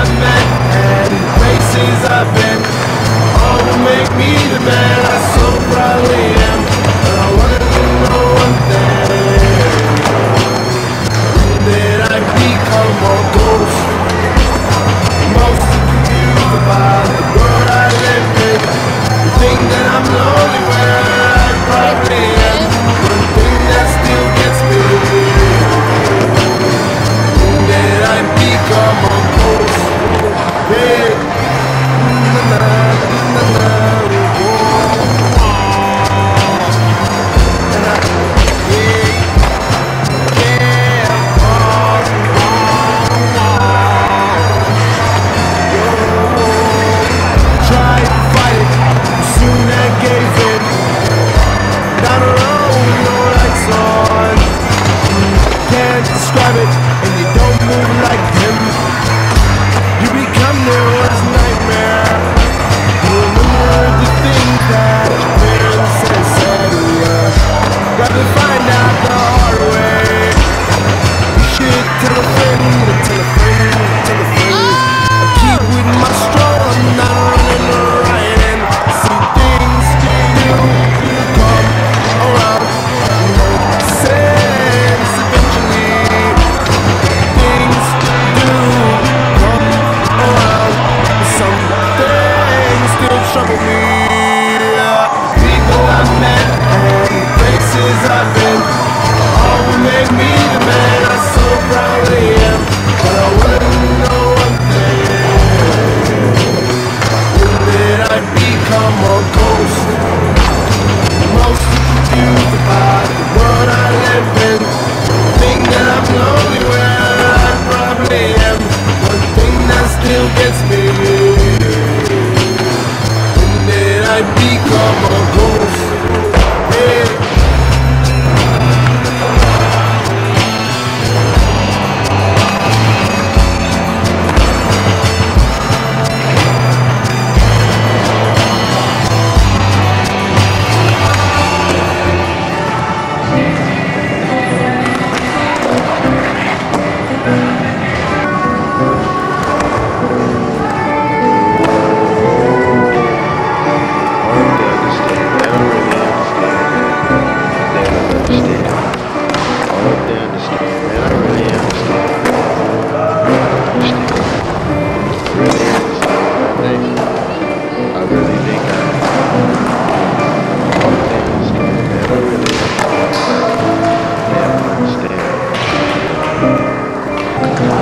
I've met and places I've been. Oh, make me the man I so proudly. trouble me. People I've met and places I've been all will make me the man I so proudly am. But I wouldn't know a thing. Who did I become a ghost? Most confused by the world I live in. Think that I'm lonely where I probably am. One thing that still gets me. understand. I hope they understand, man. I really understand. I understand. I really understand. I think. I really think I hope they understand, man. I really understand. Yeah, I understand.